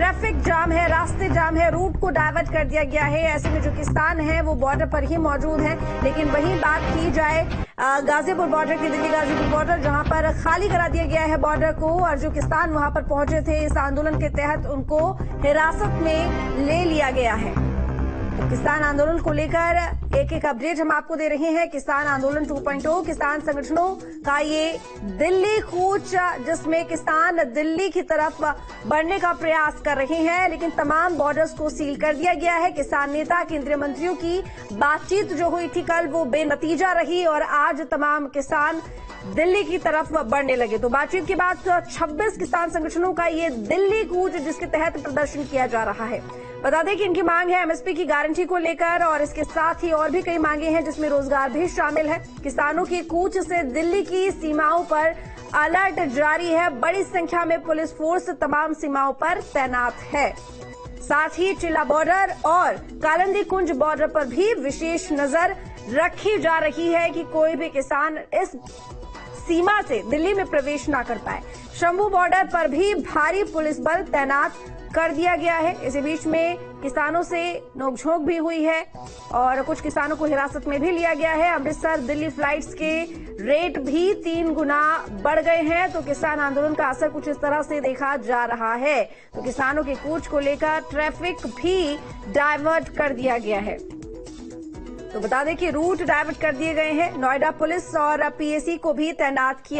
Traffic jam है, रास्ते जाम है, रूट को डाइवर्ट कर दिया गया है। ऐसे में जो किसान है, वो बॉर्डर पर ही मौजूद है। लेकिन वही बात की जाए गाजीपुर बॉर्डर की, दिल्ली गाजीपुर बॉर्डर, जहाँ पर खाली करा दिया गया है बॉर्डर को और जो किसान वहाँ पर पहुँचे थे, इस आंदोलन के तहत उनको हिरासत में ले लिया गया है। किसान आंदोलन को लेकर एक एक अपडेट हम आपको दे रहे हैं। किसान आंदोलन 2.0 किसान संगठनों का ये दिल्ली कूच, जिसमें किसान दिल्ली की तरफ़ बढ़ने का प्रयास कर रहे हैं, लेकिन तमाम बॉर्डर्स को सील कर दिया गया है। किसान नेता, केंद्रीय मंत्रियों की बातचीत जो हुई थी कल, वो बेनतीजा रही और आज तमाम किसान दिल्ली की तरफ़ बढ़ने लगे। तो बातचीत के बाद 26 किसान संगठनों का ये दिल्ली कूच, जिसके तहत प्रदर्शन किया जा रहा है। बता दें कि इनकी मांग है एमएसपी की गारंटी को लेकर, और इसके साथ ही और भी कई मांगे हैं जिसमें रोज़गार भी शामिल है। किसानों की कूच से दिल्ली की सीमाओं पर अलर्ट जारी है। बड़ी संख्या में पुलिस फोर्स तमाम सीमाओं पर तैनात है। साथ ही चिल्ला बॉर्डर और कालंदी कुंज बॉर्डर पर भी विशेष नज़र रखी जा रही है कि कोई भी किसान इस सीमा से दिल्ली में प्रवेश न कर पाए। शंभू बॉर्डर पर भी भारी पुलिस बल तैनात कर दिया गया है। इसी बीच में किसानों से नोकझोंक भी हुई है और कुछ किसानों को हिरासत में भी लिया गया है। अमृतसर दिल्ली फ्लाइट्स के रेट भी तीन गुना बढ़ गए हैं तो किसान आंदोलन का असर कुछ इस तरह से देखा जा रहा है। तो किसानों के कूच को लेकर ट्रैफ़िक भी डायवर्ट कर दिया गया है। तो बता दें कि रूट डायवर्ट कर दिए गए हैं। नोएडा पुलिस और पीएसी को भी तैनात किया